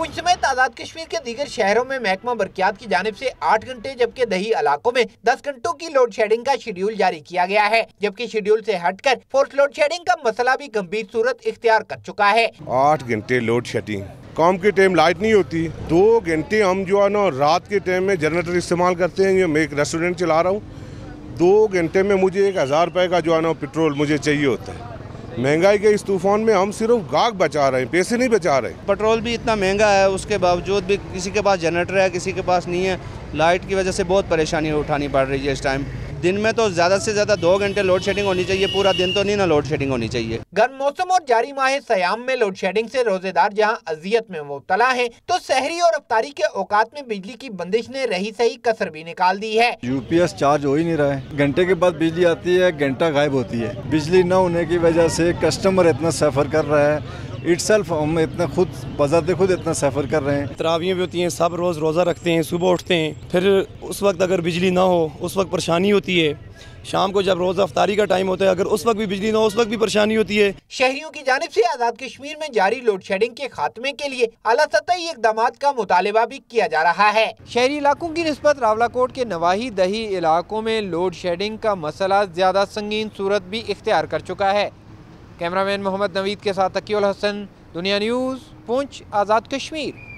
पुंछ समेत आज़ाद कश्मीर के दीगर शहरों में महकमा बरकियात की जानब ऐसी आठ घंटे, जबकि दही इलाकों में दस घंटों की लोड शेडिंग का शेड्यूल जारी किया गया है, जबकि शेड्यूल से हटकर फोर्स लोड शेडिंग का मसला भी गंभीर सूरत इख्तियार कर चुका है। आठ घंटे लोड शेडिंग काम के टाइम लाइट नहीं होती। दो घंटे हम जो है ना, रात के टाइम में जनरेटर इस्तेमाल करते हैं। मैं एक रेस्टोरेंट चला रहा हूँ। दो घंटे में मुझे एक हज़ार रुपये का जो है ना पेट्रोल मुझे चाहिए होता है। महँगाई के इस तूफ़ान में हम सिर्फ़ गाग बचा रहे हैं, पैसे नहीं बचा रहे। पेट्रोल भी इतना महँगा है, उसके बावजूद भी किसी के पास जनरेटर है, किसी के पास नहीं है, लाइट की वजह से बहुत परेशानी उठानी पड़ रही है इस टाइम दिन में तो ज़्यादा से ज़्यादा दो घंटे लोड शेडिंग होनी चाहिए पूरा दिन तो नहीं ना लोड शेडिंग होनी चाहिए। गर्म मौसम और जारी माह सयाम में लोड शेडिंग से रोजेदार जहाँ अजियत में मुबतला है तो शहरी और अफ्तारी के औकात में बिजली की बंदिश ने रही सही कसर भी निकाल दी है। यूपीएस चार्ज हो ही नहीं रहा है। घंटे के बाद बिजली आती है घंटा गायब होती है। बिजली न होने की वजह से कस्टमर इतना सफ़र कर रहा है। इट्सल्फ हम इतना खुद बजाते खुद इतना सफ़र कर रहे हैं। तरावियाँ भी होती हैं सब रोज़ रोज़ा रखते हैं सुबह उठते हैं। फिर उस वक्त अगर बिजली ना हो उस वक्त परेशानी होती है। शाम को जब रोज अफ्तारी का टाइम होता है अगर उस वक्त भी बिजली ना हो उस वक्त भी परेशानी होती है। शहरियों की जानब ऐसी आज़ाद कश्मीर में जारी लोड शेडिंग के खात्मे के लिए अला सतही इकदाम का मुतालबा भी किया जा रहा है। शहरी इलाकों की नस्बत रावलाकोट के नवाही दही इलाकों में लोड शेडिंग का मसला ज़्यादा संगीन सूरत भी इख्तियार कर चुका है। कैमरामैन मोहम्मद नवीद के साथ तकील हसन दुनिया न्यूज़ पुंछ आज़ाद कश्मीर।